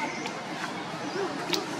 どうも。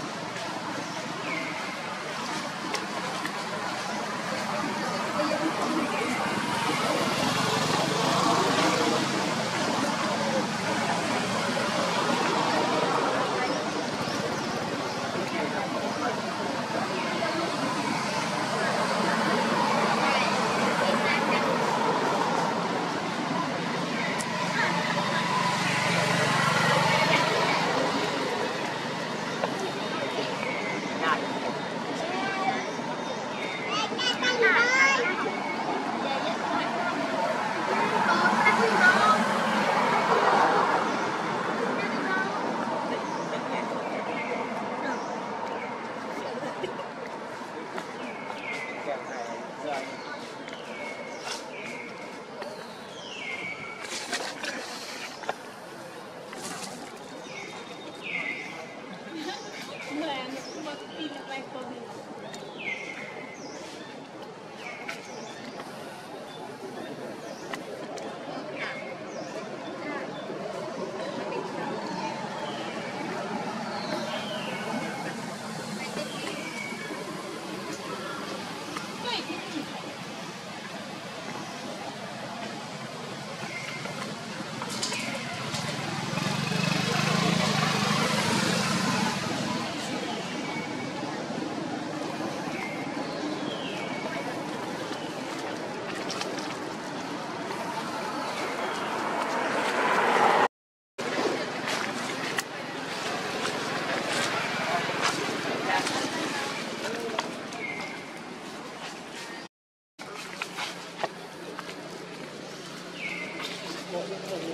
Gracias.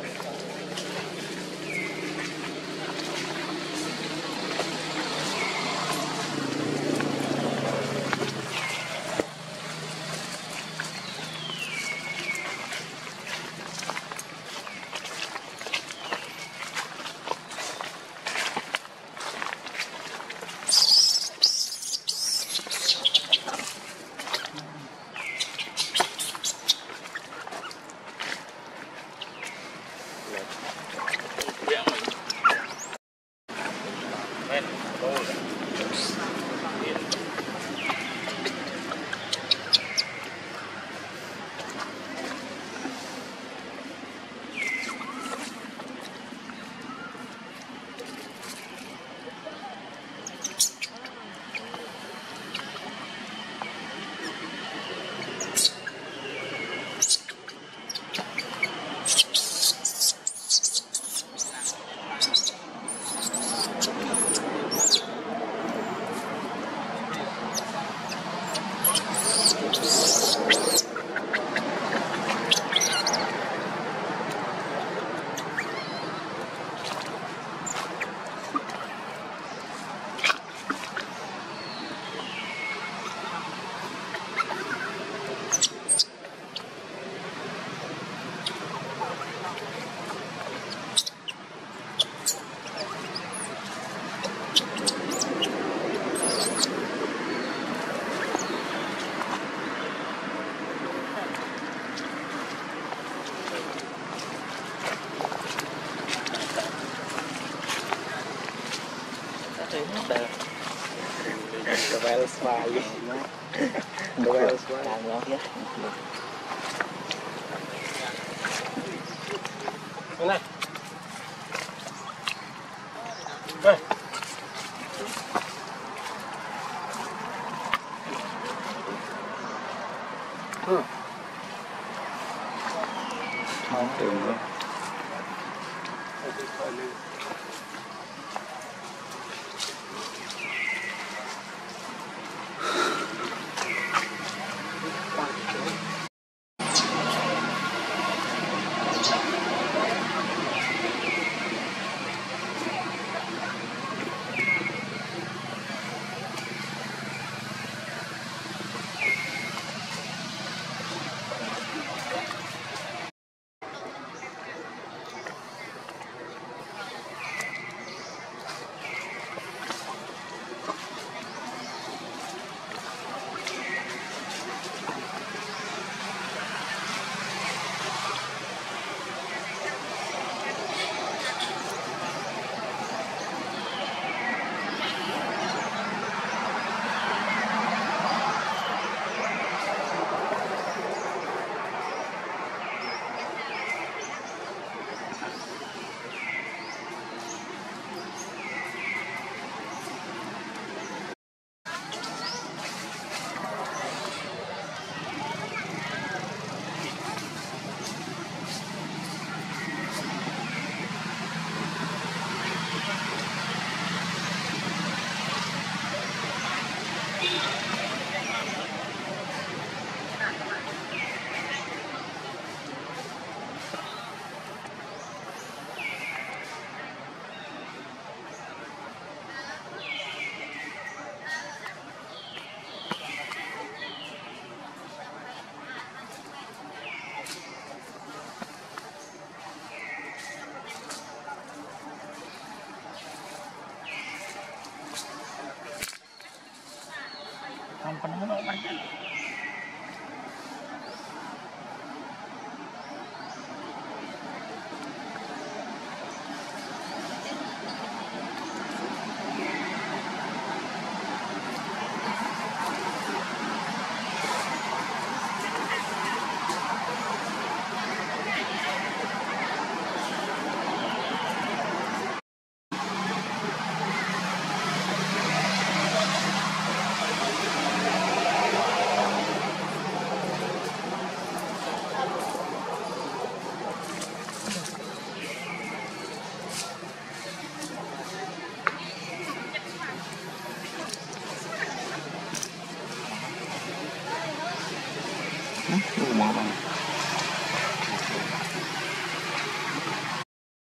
Lower. Well smile. Well smile. Này. Đây. Ừ. Không đường luôn. company